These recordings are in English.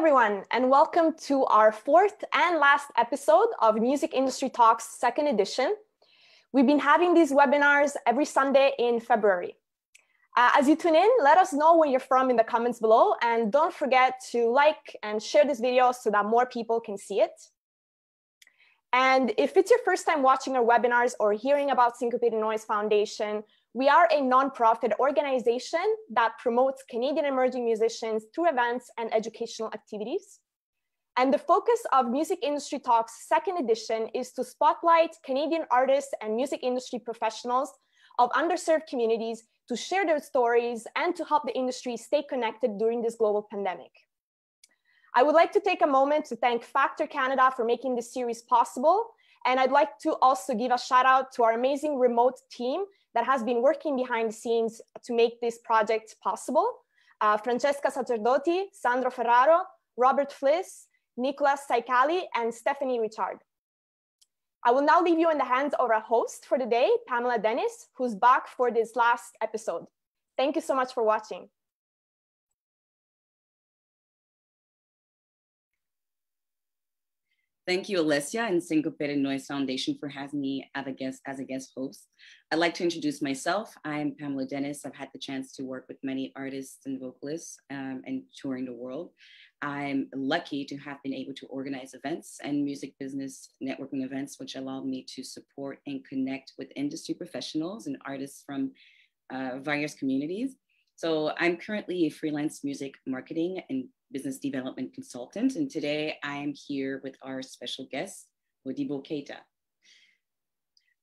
Everyone, and welcome to our fourth and last episode of Music Industry Talks second edition. We've been having these webinars every Sunday in February. Uh, as you tune in, let us know where you're from in the comments below, and don't forget to like and share this video so that more people can see it. And if it's your first time watching our webinars or hearing about Sincop8ed Noize Foundation, we are a nonprofit organization that promotes Canadian emerging musicians through events and educational activities. And the focus of Music Industry Talks second edition is to spotlight Canadian artists and music industry professionals of underserved communities to share their stories and to help the industry stay connected during this global pandemic. I would like to take a moment to thank Factor Canada for making this series possible. And I'd like to also give a shout out to our amazing remote team that has been working behind the scenes to make this project possible. Uh, Francesca Sacerdoti, Sandro Ferraro, Robert Fliss, Nicolas Saikali, and Stephanie Richard. I will now leave you in the hands of our host for the day, Pamela Dennis, who's back for this last episode. Thank you so much for watching. Thank you, Alessia and Sincop8ed Noize Foundation for having me as a guest as a guest host. I'd like to introduce myself. I'm Pamela Dennis. I've had the chance to work with many artists and vocalists um, and touring the world. I'm lucky to have been able to organize events and music business networking events, which allowed me to support and connect with industry professionals and artists from uh, various communities. So I'm currently a freelance music marketing and business development consultant. And today I'm here with our special guest, Modibo Keita.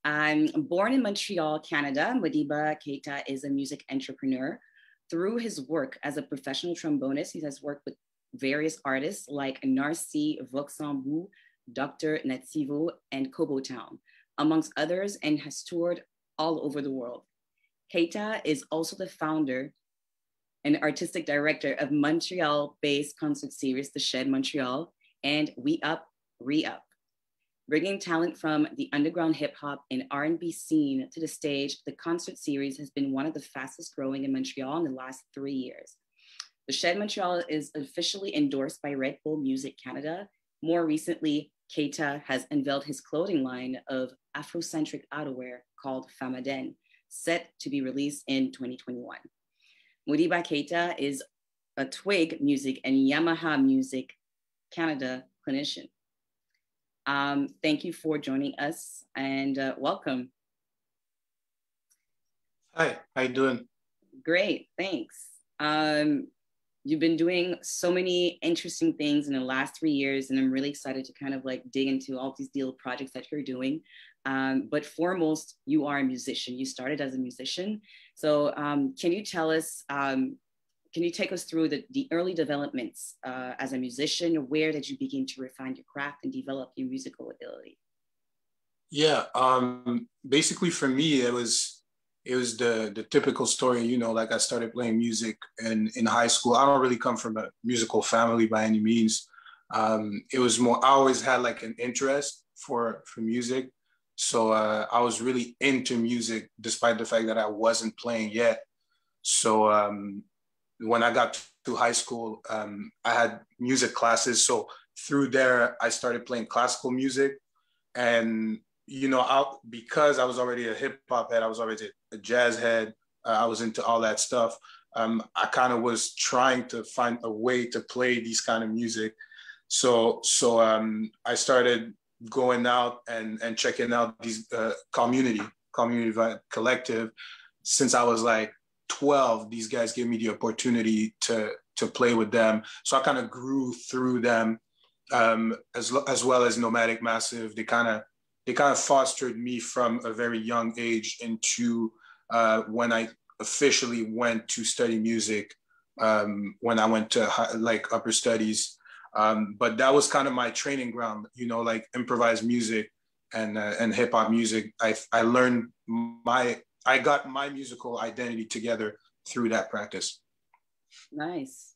I'm born in Montreal, Canada. Modibo Keita is a music entrepreneur. Through his work as a professional trombonist, he has worked with various artists like Narcy, Vox Sambou, Dr. Nativo, and Kobo Town, amongst others, and has toured all over the world. Keita is also the founder and artistic director of Montreal-based concert series, The Shed Montreal, and We Up, Re-Up. Bringing talent from the underground hip hop and R&B scene to the stage, the concert series has been one of the fastest growing in Montreal in the last three years. The Shed Montreal is officially endorsed by Red Bull Music Canada. More recently, Keita has unveiled his clothing line of Afrocentric outerwear called Fama Den, set to be released in 2021. Modibo Keita is a Twigg Musique and Yamaha Music Canada clinician. Um, thank you for joining us and uh, welcome. Hi, how you doing? Great, thanks. Um, you've been doing so many interesting things in the last three years, and I'm really excited to kind of like dig into all these deal projects that you're doing. Um, but foremost, you are a musician. You started as a musician. So um, can you tell us, um, can you take us through the, the early developments uh, as a musician? Where did you begin to refine your craft and develop your musical ability? Yeah, um, basically for me, it was it was the the typical story. You know, like I started playing music in in high school. I don't really come from a musical family by any means. Um, it was more. I always had like an interest for for music, so uh, I was really into music despite the fact that I wasn't playing yet. So um, when I got to high school, um, I had music classes. So through there, I started playing classical music. And, you know, I, because I was already a hip hop head, I was already a jazz head, uh, I was into all that stuff. Um, I kind of was trying to find a way to play these kind of music. So, so um, I started going out and and checking out these uh, community community collective. Since I was like 12 these guys gave me the opportunity to to play with them. So I kind of grew through them um, as as well as nomadic massive. They kind of they kind of fostered me from a very young age into uh, when I officially went to study music um, when I went to like upper studies um, but that was kind of my training ground, you know, like improvised music and uh, and hip hop music. I I learned my I got my musical identity together through that practice. Nice.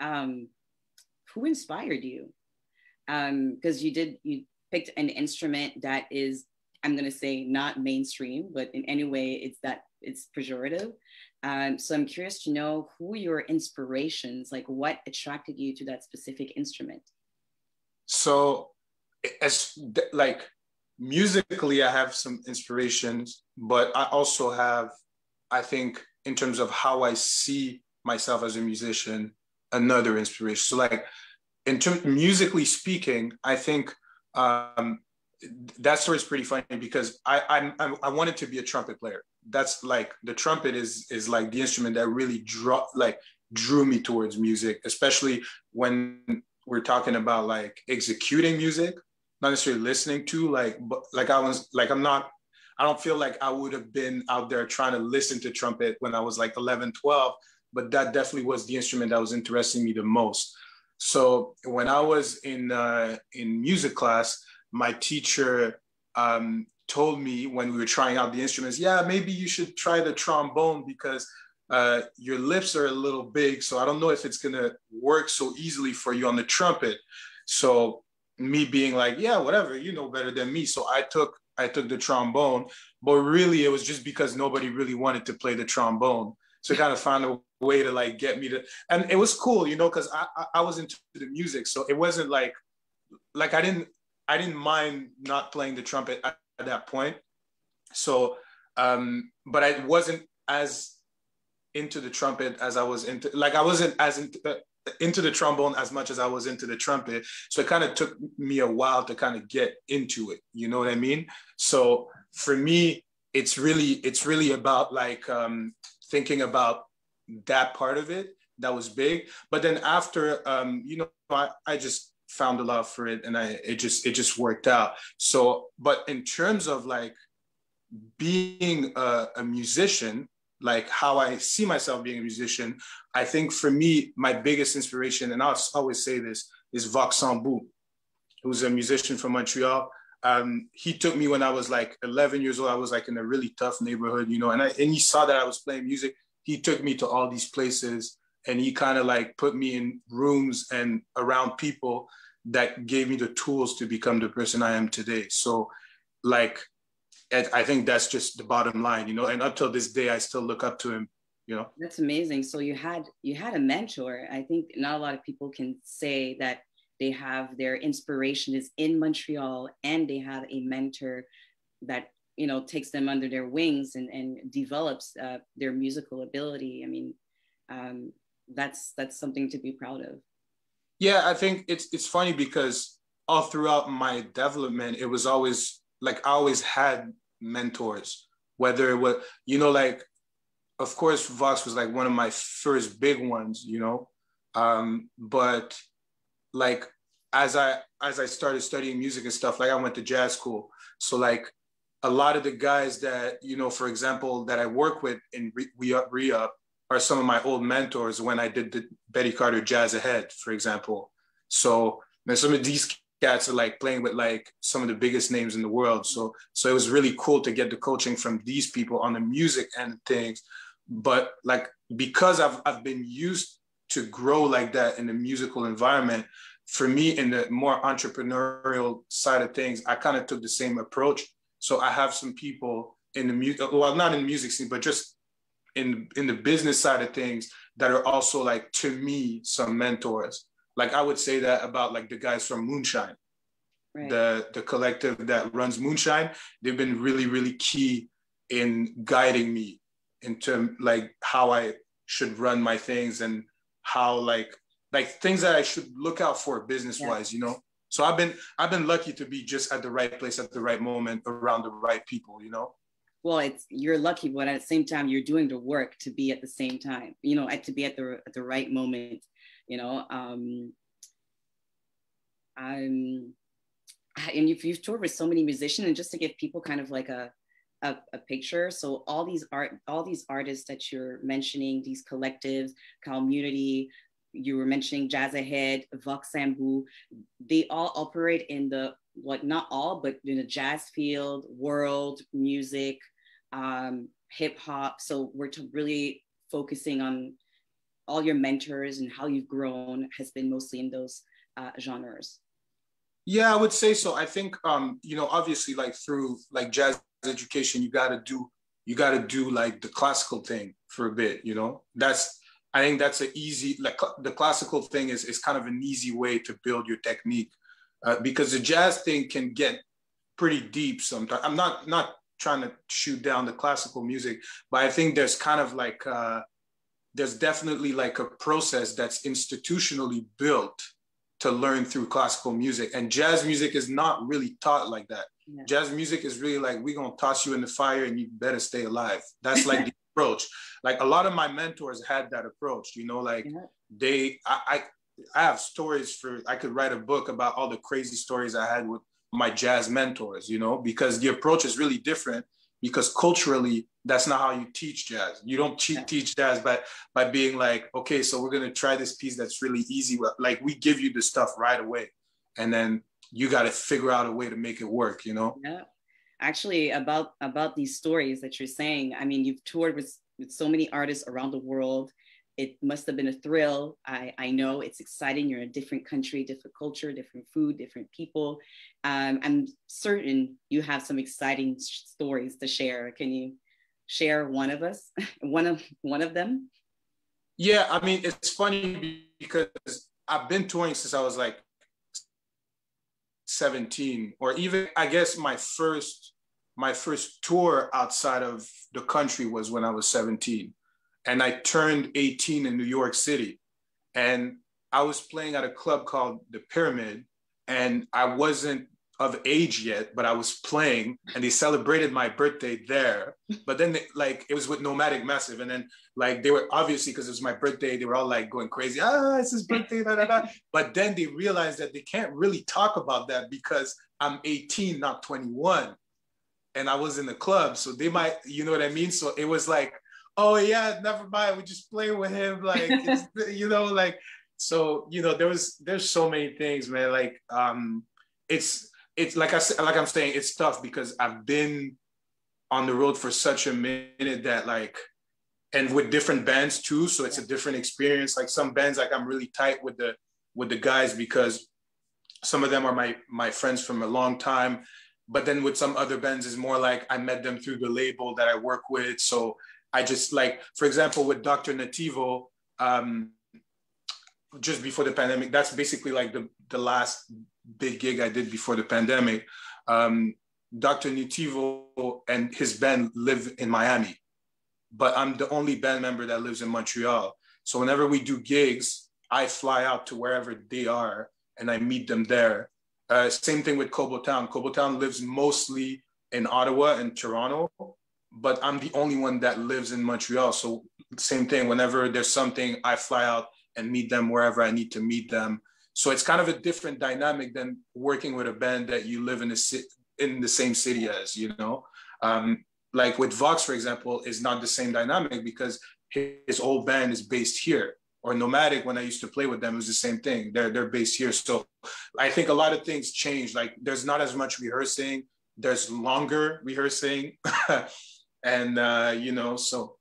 Um, who inspired you? Because um, you did you picked an instrument that is I'm gonna say not mainstream, but in any way it's that it's pejorative. Um, so I'm curious to know who your inspirations, like what attracted you to that specific instrument. So, as like musically, I have some inspirations, but I also have, I think, in terms of how I see myself as a musician, another inspiration. So, like in terms musically speaking, I think um, that story is pretty funny because I, I I wanted to be a trumpet player. That's like the trumpet is is like the instrument that really draw like drew me towards music, especially when we're talking about like executing music, not necessarily listening to like but like I was like I'm not I don't feel like I would have been out there trying to listen to trumpet when I was like 11, 12, but that definitely was the instrument that was interesting me the most. So when I was in uh, in music class, my teacher um, told me when we were trying out the instruments, yeah, maybe you should try the trombone because uh, your lips are a little big. So I don't know if it's gonna work so easily for you on the trumpet. So me being like, yeah, whatever, you know better than me. So I took I took the trombone, but really it was just because nobody really wanted to play the trombone. So kind of found a way to like get me to, and it was cool, you know, because I, I I was into the music, so it wasn't like like I didn't I didn't mind not playing the trumpet at, at that point. So, um, but I wasn't as into the trumpet as I was into, like I wasn't as into, uh, into the trombone as much as I was into the trumpet. So it kind of took me a while to kind of get into it. You know what I mean? So for me, it's really, it's really about like um, thinking about that part of it that was big. But then after, um, you know, I, I just found a love for it and I it just it just worked out. So, but in terms of like being a, a musician, like how I see myself being a musician, I think for me, my biggest inspiration, and I'll always say this, is Vox Sambou, who's a musician from Montreal. Um, he took me when I was like 11 years old. I was like in a really tough neighborhood, you know, and I, and he saw that I was playing music. He took me to all these places and he kind of like put me in rooms and around people that gave me the tools to become the person I am today. So, like, I think that's just the bottom line, you know. And up till this day, I still look up to him. You know, that's amazing. So you had you had a mentor. I think not a lot of people can say that they have their inspiration is in Montreal and they have a mentor that you know takes them under their wings and, and develops uh, their musical ability. I mean, um, that's that's something to be proud of. Yeah, I think it's it's funny because all throughout my development, it was always like I always had mentors, whether it was, you know, like of course Vox was like one of my first big ones, you know. Um, but like as I as I started studying music and stuff, like I went to jazz school. So like a lot of the guys that, you know, for example, that I work with in Re-Up, Re-Up are some of my old mentors when I did the Betty Carter Jazz Ahead, for example. So and some of these cats are like playing with like some of the biggest names in the world. So so it was really cool to get the coaching from these people on the music and things. But like because I've I've been used to grow like that in the musical environment, for me in the more entrepreneurial side of things, I kind of took the same approach. So I have some people in the music, well, not in the music scene, but just in in the business side of things that are also like to me some mentors like i would say that about like the guys from moonshine right. the the collective that runs moonshine they've been really really key in guiding me in into like how i should run my things and how like like things that i should look out for business wise yeah. you know so i've been i've been lucky to be just at the right place at the right moment around the right people you know well it's you're lucky but at the same time you're doing the work to be at the same time you know to be at the at the right moment you know um um and you've, you've toured with so many musicians and just to give people kind of like a, a, a picture so all these art all these artists that you're mentioning these collectives community you were mentioning jazz ahead vox sambou they all operate in the what not all but in the jazz field world music um, hip hop. So we're really focusing on all your mentors and how you've grown has been mostly in those uh, genres. Yeah, I would say so. I think um, you know, obviously, like through like jazz education, you got to do you got to do like the classical thing for a bit, you know? That's, I think that's an easy, like the classical thing is, is kind of an easy way to build your technique uh, because the jazz thing can get pretty deep sometimes. I'm not, not trying to shoot down the classical music, but I think there's kind of like, uh, there's definitely like a process that's institutionally built to learn through classical music. And jazz music is not really taught like that. Yeah. Jazz music is really like, we're gonna toss you in the fire and you better stay alive. That's like the approach. Like a lot of my mentors had that approach, you know, like yeah. they, I, I, I have stories for, I could write a book about all the crazy stories I had with my jazz mentors, you know, because the approach is really different because culturally that's not how you teach jazz. You don't te- teach jazz by by being like okay so we're going to try this piece that's really easy. Like we give you the stuff right away and then you got to figure out a way to make it work you know? Yeah. Actually about about these stories that you're saying i mean you've toured with, with so many artists around the world it must have been a thrill. I, I know it's exciting. You're in a different country, different culture, different food, different people. Um, I'm certain you have some exciting stories to share. Can you share one of us, one of one of them? Yeah, I mean it's funny because I've been touring since I was like 17, or even I guess my first my first tour outside of the country was when I was 17 and I turned 18 in New York City. And I was playing at a club called the Pyramid, and I wasn't of age yet, but I was playing, and they celebrated my birthday there. But then, they, like, it was with Nomadic Massive, and then, like, they were obviously because it was my birthday, they were all like going crazy. Ah, it's his birthday, da, da, da. But then they realized that they can't really talk about that because I'm 18, not 21, and I was in the club, so they might, you know what I mean. So it was like oh yeah, never mind. We just play with him, like you know, like so you know, there was there's so many things, man. Like um, it's it's like I said, like I'm saying, it's tough because I've been on the road for such a minute that like and with different bands too so it's a different experience like some bands like i'm really tight with the with the guys because some of them are my my friends from a long time but then with some other bands is more like i met them through the label that i work with so I just like, for example, with Dr. Nativo, um, just before the pandemic, that's basically like the, the last big gig I did before the pandemic. Um, Dr. Nativo and his band live in Miami, but I'm the only band member that lives in Montreal. So whenever we do gigs, I fly out to wherever they are and I meet them there. Uh, same thing with Kobo Town. Kobo Town lives mostly in Ottawa and Toronto, but I'm the only one that lives in Montreal. So same thing. Whenever there's something, I fly out and meet them wherever I need to meet them. So it's kind of a different dynamic than working with a band that you live in the in the same city as. You know, um, like with Vox, for example, is not the same dynamic because his old band is based here. Or Nomadic, when I used to play with them, it was the same thing. They're they're based here. So I think a lot of things change. Like there's not as much rehearsing. There's longer rehearsing. and uh, you know, so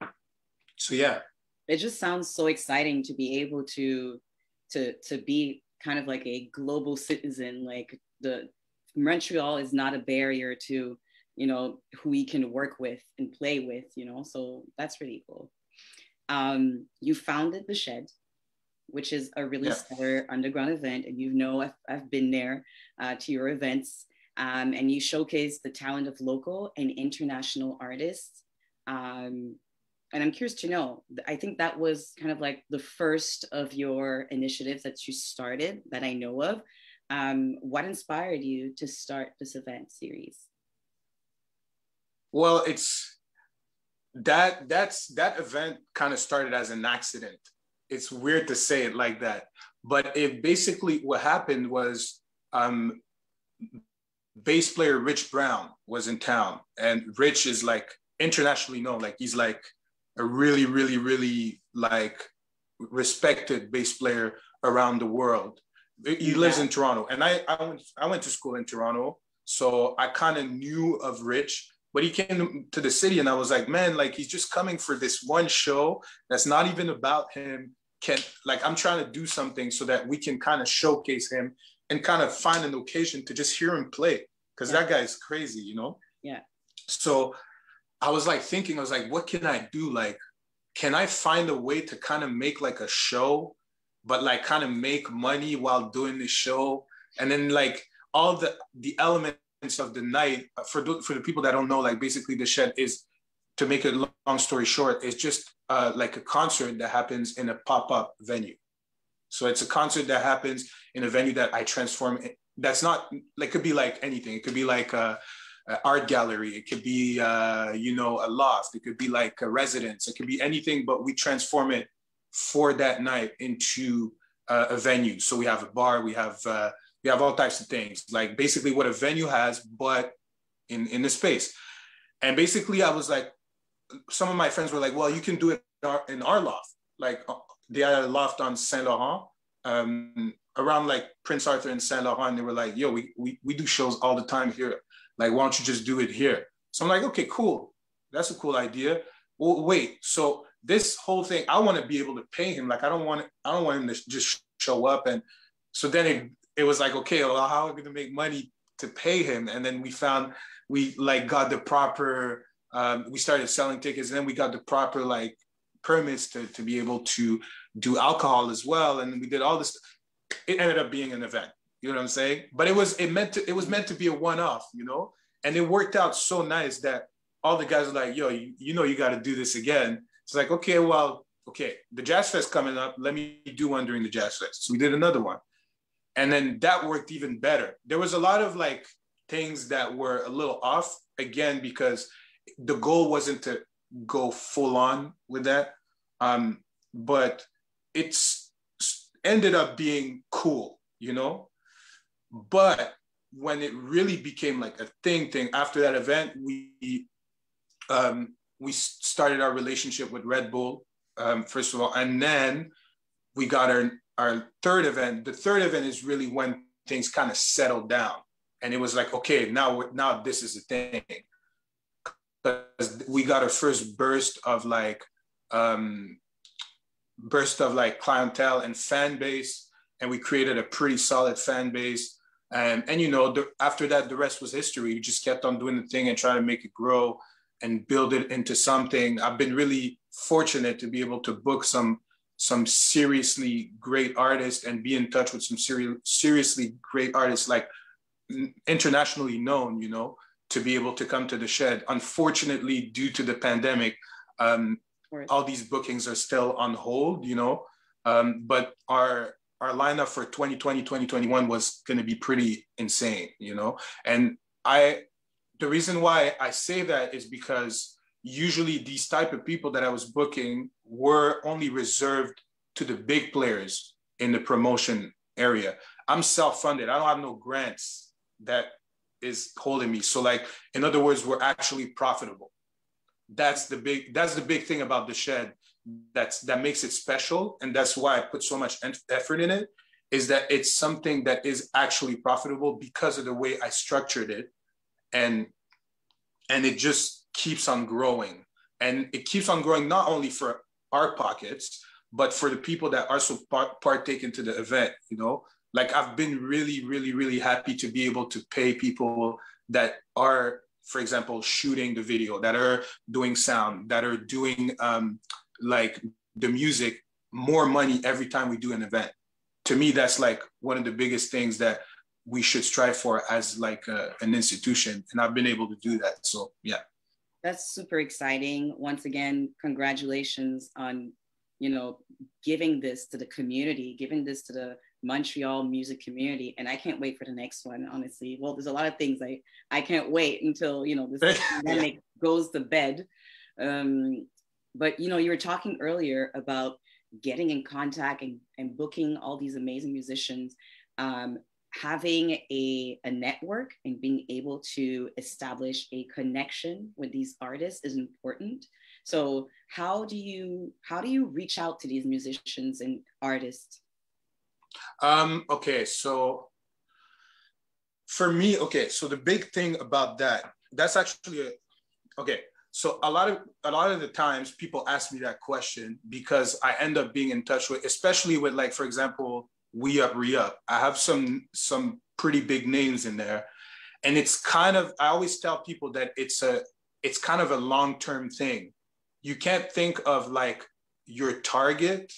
so yeah. It just sounds so exciting to be able to to to be kind of like a global citizen. Like the Montreal is not a barrier to you know who we can work with and play with. You know, so that's really cool. Um, you founded the Shed, which is a really yeah. stellar underground event, and you know I've, I've been there uh, to your events um, and you showcase the talent of local and international artists. Um, and I'm curious to know, I think that was kind of like the first of your initiatives that you started that I know of. Um, what inspired you to start this event series? Well, it's that that's that event kind of started as an accident. It's weird to say it like that, but it basically what happened was um, bass player Rich Brown was in town, and Rich is like internationally known. Like he's like a really, really, really like respected bass player around the world. He yeah. lives in Toronto, and I I went I went to school in Toronto, so I kind of knew of Rich. But he came to the city, and I was like, man, like he's just coming for this one show that's not even about him. Can like I'm trying to do something so that we can kind of showcase him and kind of find an occasion to just hear him play because yeah. that guy is crazy, you know? Yeah. So I was like thinking, I was like, what can I do? Like, can I find a way to kind of make like a show, but like kind of make money while doing the show? And then like all the the elements of the night for the, for the people that don't know, like basically the shed is to make a long story short, it's just uh, like a concert that happens in a pop up venue. So it's a concert that happens in a venue that I transform. That's not like could be like anything. It could be like a, a art gallery. It could be uh, you know a loft. It could be like a residence. It could be anything, but we transform it for that night into uh, a venue. So we have a bar. We have uh, we have all types of things like basically what a venue has, but in in the space. And basically, I was like, some of my friends were like, well, you can do it in our, in our loft. Like they had a loft on Saint Laurent, um, around like Prince Arthur and Saint Laurent. And they were like, yo, we, we, we do shows all the time here. Like, why don't you just do it here? So I'm like, okay, cool. That's a cool idea. Well, wait, so this whole thing, I want to be able to pay him. Like, I don't want, I don't want him to just show up. And so then it, it was like, okay, well, how are we going to make money to pay him? And then we found, we like got the proper, um, we started selling tickets and then we got the proper like permits to, to be able to do alcohol as well. And we did all this. It ended up being an event. You know what I'm saying? But it was it meant to it was meant to be a one-off, you know? And it worked out so nice that all the guys were like, yo, you, you know you got to do this again. It's like, okay, well, okay, the Jazz Fest coming up. Let me do one during the Jazz Fest. So we did another one. And then that worked even better. There was a lot of like things that were a little off again because the goal wasn't to go full on with that. Um, but it's ended up being cool, you know? But when it really became like a thing thing after that event, we um, we started our relationship with Red Bull, um, first of all, and then we got our our third event. The third event is really when things kind of settled down, and it was like, okay, now now this is a thing because we got a first burst of like um, burst of like clientele and fan base, and we created a pretty solid fan base. And and you know, the, after that, the rest was history. We just kept on doing the thing and trying to make it grow and build it into something. I've been really fortunate to be able to book some some seriously great artists and be in touch with some seri- seriously great artists like internationally known you know to be able to come to the shed. Unfortunately, due to the pandemic, um, all these bookings are still on hold, you know. Um, but our our lineup for 2020, 2021 was going to be pretty insane, you know. And I, the reason why I say that is because usually these type of people that I was booking were only reserved to the big players in the promotion area. I'm self-funded. I don't have no grants that is holding me. So like, in other words, we're actually profitable. That's the big, that's the big thing about the shed. That's, that makes it special. And that's why I put so much effort in it is that it's something that is actually profitable because of the way I structured it. And, and it just keeps on growing and it keeps on growing, not only for our pockets, but for the people that also part, partake into the event, you know, like I've been really, really, really happy to be able to pay people that are, for example, shooting the video, that are doing sound, that are doing um, like the music, more money every time we do an event. To me, that's like one of the biggest things that we should strive for as like a, an institution, and I've been able to do that. So yeah, that's super exciting. Once again, congratulations on you know giving this to the community, giving this to the Montreal music community. And I can't wait for the next one, honestly. Well, there's a lot of things I, I can't wait until, you know, this pandemic goes to bed. Um, but, you know, you were talking earlier about getting in contact and, and booking all these amazing musicians. Um, having a, a network and being able to establish a connection with these artists is important so how do you how do you reach out to these musicians and artists um, okay, so for me, okay, so the big thing about that, that's actually a, okay. So a lot of a lot of the times people ask me that question because I end up being in touch with, especially with like, for example, We Up Re Up. I have some some pretty big names in there. And it's kind of I always tell people that it's a it's kind of a long-term thing. You can't think of like your target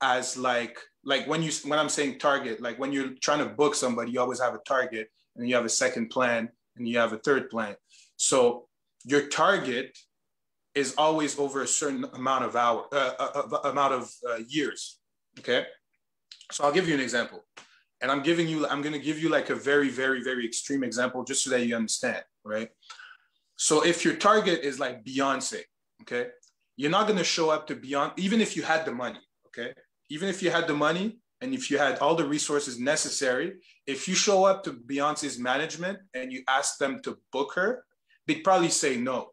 as like like when you when I'm saying target, like when you're trying to book somebody, you always have a target and you have a second plan and you have a third plan. So your target is always over a certain amount of hour uh, uh, amount of uh, years. Okay, so I'll give you an example, and I'm giving you I'm going to give you like a very very very extreme example just so that you understand, right? So if your target is like Beyonce, okay, you're not going to show up to Beyonce even if you had the money, okay, even if you had the money and if you had all the resources necessary, if you show up to Beyonce's management and you ask them to book her, they'd probably say no.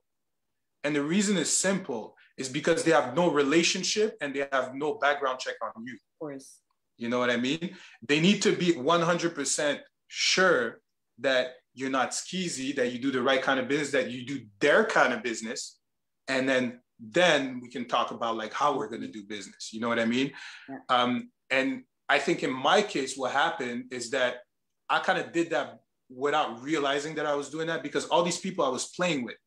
And the reason is simple is because they have no relationship and they have no background check on you. Of course. You know what I mean? They need to be 100% sure that you're not skeezy, that you do the right kind of business, that you do their kind of business. And then then we can talk about like how we're going to do business. You know what I mean? Yeah. Um, and I think in my case, what happened is that I kind of did that without realizing that I was doing that because all these people I was playing with,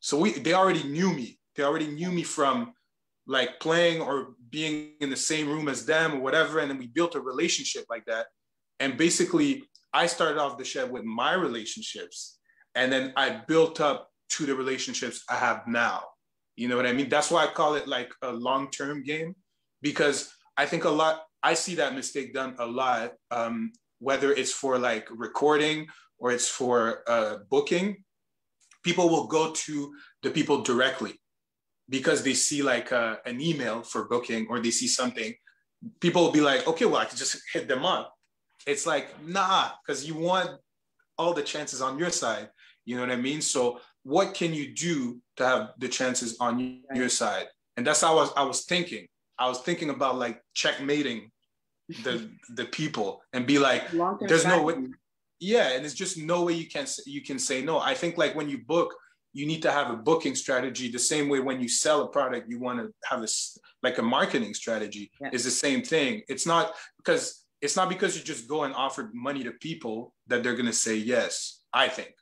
so we they already knew me. They already knew me from like playing or being in the same room as them or whatever. And then we built a relationship like that. And basically, I started off the shed with my relationships, and then I built up to the relationships I have now. You know what I mean? That's why I call it like a long term game because I think a lot, I see that mistake done a lot, um, whether it's for like recording or it's for uh, booking people will go to the people directly because they see like uh, an email for booking or they see something. People will be like okay well i can just hit them up. It's like nah because you want all the chances on your side. You know what i mean? So what can you do to have the chances on your side? And that's how i was, I was thinking. I was thinking about like checkmating the the people and be like there's no way yeah and it's just no way you can you can say no. I think like when you book you need to have a booking strategy the same way when you sell a product you want to have a like a marketing strategy yeah. is the same thing. It's not because it's not because you just go and offer money to people that they're going to say yes i think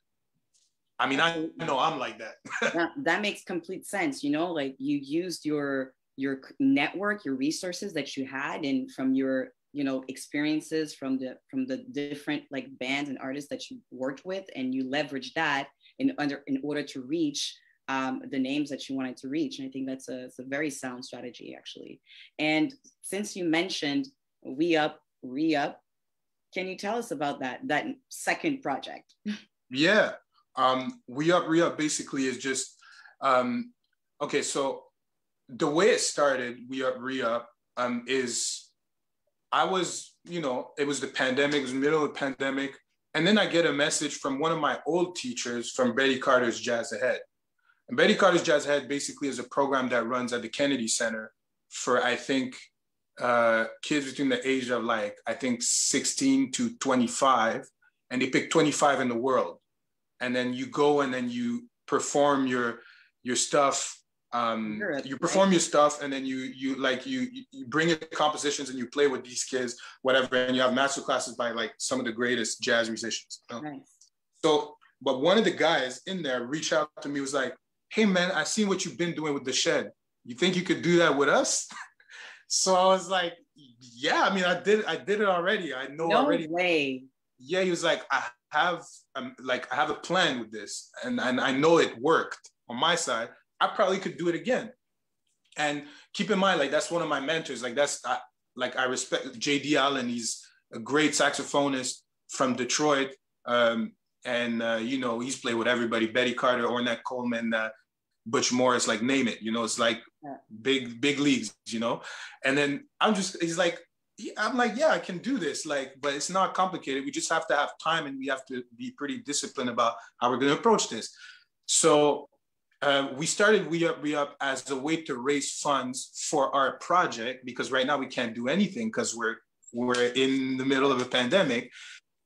i mean i know i'm like that. that that makes complete sense you know like you used your your network your resources that you had and from your you know experiences from the from the different like bands and artists that you worked with and you leverage that in under in order to reach um, the names that you wanted to reach. And i think that's a, a very sound strategy actually. And since you mentioned we up re up can you tell us about that that second project? Yeah um, we up re up basically is just um, okay so the way it started we up re up um, is I was, you know, it was the pandemic, it was middle of the pandemic. And then I get a message from one of my old teachers from Betty Carter's Jazz Ahead. And Betty Carter's Jazz Ahead basically is a program that runs at the Kennedy Center for, I think, uh, kids between the age of like, I think 16 to 25. And they pick 25 in the world. And then you go and then you perform your, your stuff um, you perform your stuff and then you you like you you bring your compositions and you play with these kids whatever and you have master classes by like some of the greatest jazz musicians you know? nice. so but one of the guys in there reached out to me was like hey man i seen what you've been doing with the shed. You think you could do that with us? So i was like yeah i mean i did i did it already. I know no already. way. Yeah he was like i have um, like i have a plan with this and and i know it worked on my side I probably could do it again. And keep in mind, like that's one of my mentors. Like that's I, like I respect J.D. Allen. He's a great saxophonist from Detroit, um, and uh, you know he's played with everybody: Betty Carter, Ornette Coleman, uh, Butch Morris. Like name it. You know, it's like big big leagues. You know, and then I'm just he's like. I'm like, yeah, I can do this. Like, but it's not complicated. We just have to have time and we have to be pretty disciplined about how we're going to approach this. So uh, we started We Up We Up as a way to raise funds for our project because right now we can't do anything because we're we're in the middle of a pandemic.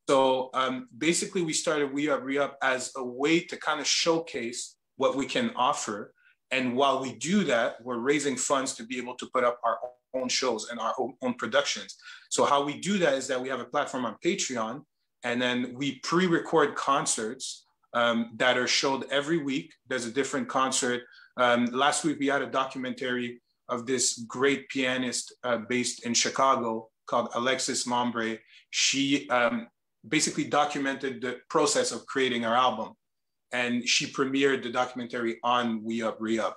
So um, basically, we started We Up We Up as a way to kind of showcase what we can offer. And while we do that, we're raising funds to be able to put up our own shows and our own productions. So how we do that is that we have a platform on Patreon, and then we pre-record concerts um, that are showed every week. There's a different concert. Um, last week we had a documentary of this great pianist uh, based in Chicago called Alexis Lombre. She um, basically documented the process of creating her album, and she premiered the documentary on We Up Re Up.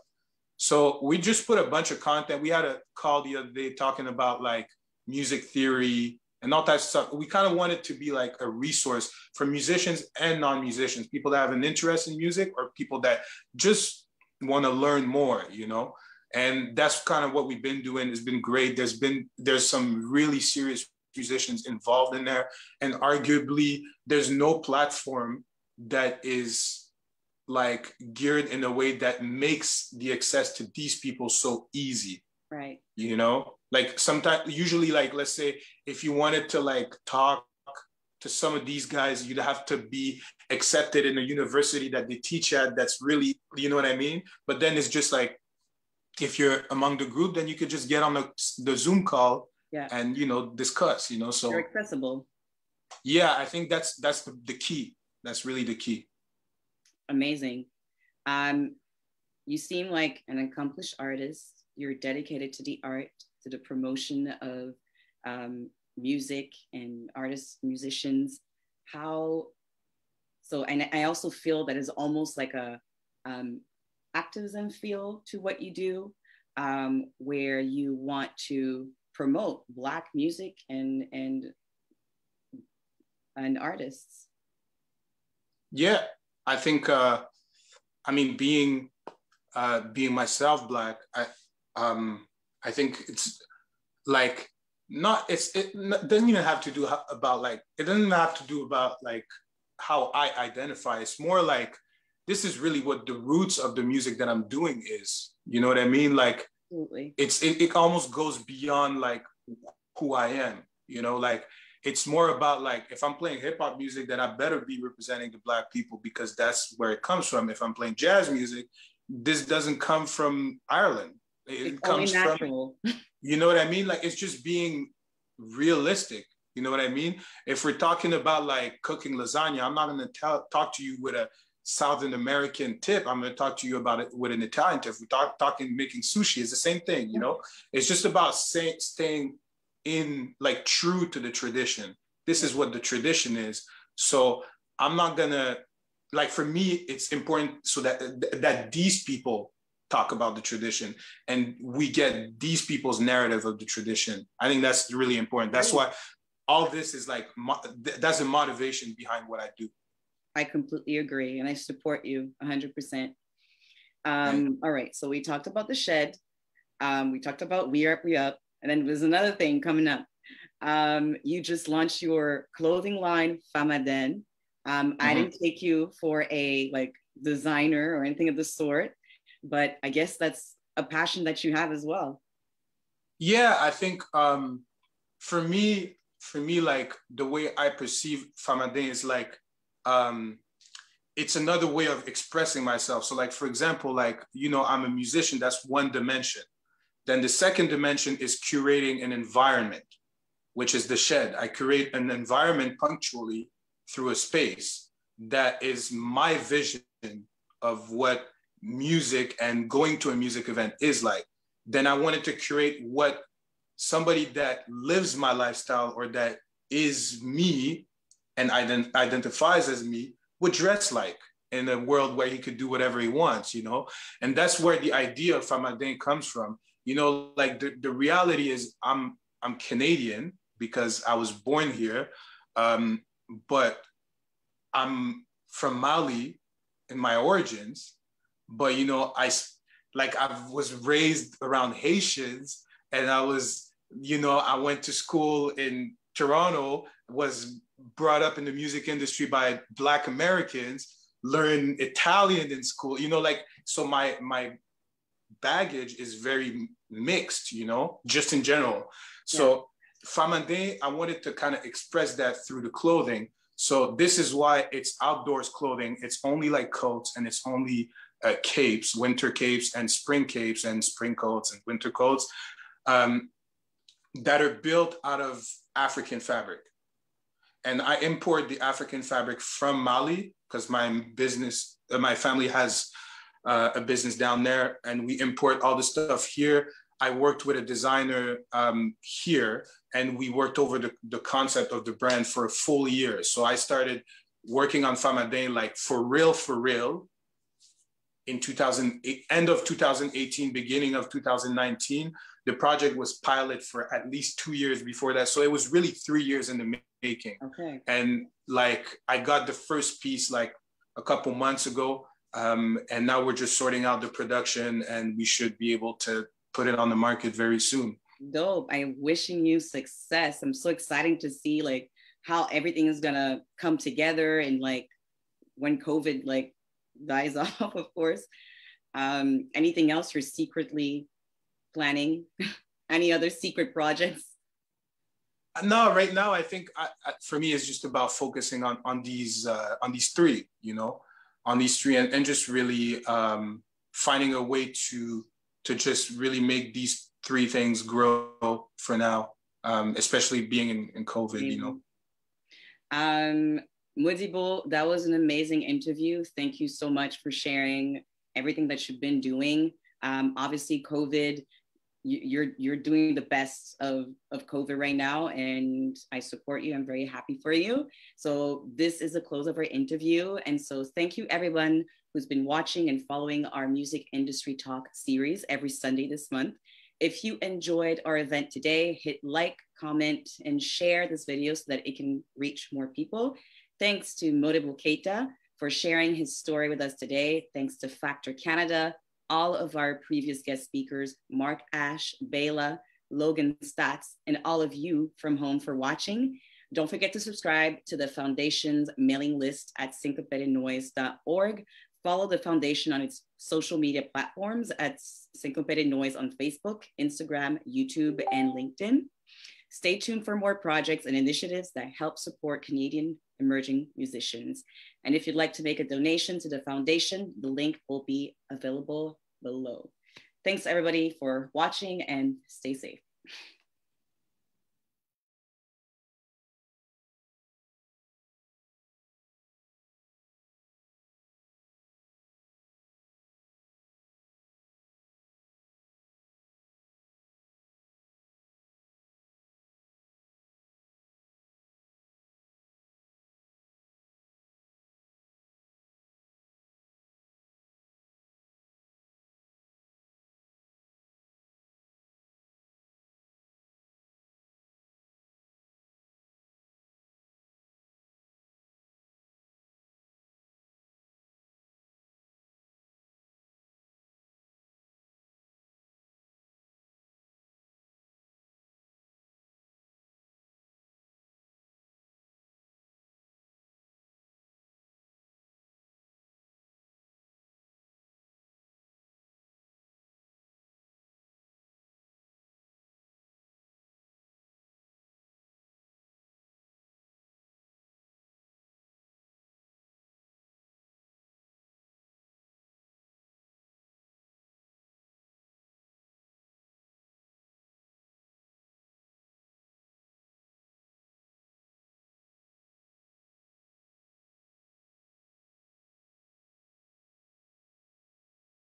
So we just put a bunch of content. We had a call the other day talking about like music theory and all that stuff. We kind of wanted to be like a resource for musicians and non-musicians, people that have an interest in music or people that just want to learn more, you know. And that's kind of what we've been doing. It's been great. There's been there's some really serious musicians involved in there, and arguably there's no platform that is like geared in a way that makes the access to these people so easy. Right. You know, like sometimes usually like let's say if you wanted to like talk to some of these guys you'd have to be accepted in a university that they teach at that's really you know what i mean but then it's just like if you're among the group then you could just get on the, the zoom call yeah. and you know discuss you know so you're accessible yeah i think that's that's the, the key that's really the key amazing um you seem like an accomplished artist you're dedicated to the art to the promotion of um, music and artists, musicians. How so? And I also feel that is almost like a um, activism feel to what you do, um, where you want to promote Black music and and and artists. Yeah, I think. Uh, I mean, being uh, being myself Black, I um, I think it's like not it's it doesn't even have to do about like it doesn't have to do about like how I identify. It's more like this is really what the roots of the music that I'm doing is. You know what I mean? Like Absolutely. it's it, it almost goes beyond like who I am. You know, like it's more about like if I'm playing hip hop music, then I better be representing the black people because that's where it comes from. If I'm playing jazz music, this doesn't come from Ireland. It it's comes from you know what I mean? Like it's just being realistic. You know what I mean? If we're talking about like cooking lasagna, I'm not going to talk to you with a Southern American tip. I'm going to talk to you about it with an Italian tip. If we're talk, talking making sushi, it's the same thing. You know, it's just about say, staying in like true to the tradition. This is what the tradition is. So I'm not gonna like for me, it's important so that that these people talk about the tradition and we get these people's narrative of the tradition. I think that's really important. That's why all this is like that's a motivation behind what i do. I completely agree and i support you 100% um, all right so we talked about the shed. Um, we talked about we are we up and then there's another thing coming up um, you just launched your clothing line Fama Den um, mm-hmm. i didn't take you for a like designer or anything of the sort but I guess that's a passion that you have as well. Yeah, I think um, for me, for me, like the way I perceive Fama Den is like um, it's another way of expressing myself. So, like for example, like you know, I'm a musician. That's one dimension. Then the second dimension is curating an environment, which is the shed. I create an environment punctually through a space that is my vision of what music and going to a music event is like, then I wanted to create what somebody that lives my lifestyle or that is me and ident- identifies as me would dress like in a world where he could do whatever he wants, you know? And that's where the idea of Fama Den comes from. You know, like the, the reality is I'm I'm Canadian because I was born here, um, but I'm from Mali in my origins, but you know, I like I was raised around Haitians, and I was, you know, I went to school in Toronto, was brought up in the music industry by Black Americans, learned Italian in school, you know, like so my my baggage is very mixed, you know, just in general. So yeah. Fama Den, I wanted to kind of express that through the clothing. So this is why it's outdoors clothing. It's only like coats and it's only uh, capes, winter capes and spring capes and spring coats and winter coats um, that are built out of African fabric. and I import the African fabric from Mali because my business, uh, my family has uh, a business down there, and we import all the stuff here. I worked with a designer um, here, and we worked over the, the concept of the brand for a full year. So I started working on Fama Den like for real, for real, in 2008, end of 2018, beginning of 2019. The project was pilot for at least two years before that. So it was really three years in the making. Okay. And like I got the first piece like a couple months ago. Um, and now we're just sorting out the production and we should be able to put it on the market very soon. Dope. I'm wishing you success. I'm so excited to see like how everything is gonna come together and like when COVID like dies off, of course. Um, anything else you're secretly planning? Any other secret projects? No, right now I think I, I, for me it's just about focusing on on these uh, on these three, you know, on these three, and, and just really um, finding a way to to just really make these three things grow for now, um, especially being in, in COVID, mm-hmm. you know. Um, Modibo, that was an amazing interview. Thank you so much for sharing everything that you've been doing. Um, obviously, COVID, you're you're doing the best of of COVID right now, and I support you. I'm very happy for you. So this is the close of our interview, and so thank you everyone who's been watching and following our music industry talk series every Sunday this month. If you enjoyed our event today, hit like, comment, and share this video so that it can reach more people. Thanks to Modibo Keita for sharing his story with us today. Thanks to Factor Canada, all of our previous guest speakers, Mark Ash, Bela, Logan Stotts, and all of you from home for watching. Don't forget to subscribe to the foundation's mailing list at sincop8ednoize.org. Follow the foundation on its social media platforms at Sincop8ed Noize on Facebook, Instagram, YouTube, and LinkedIn. Stay tuned for more projects and initiatives that help support Canadian emerging musicians. And if you'd like to make a donation to the foundation, the link will be available below. Thanks everybody for watching and stay safe.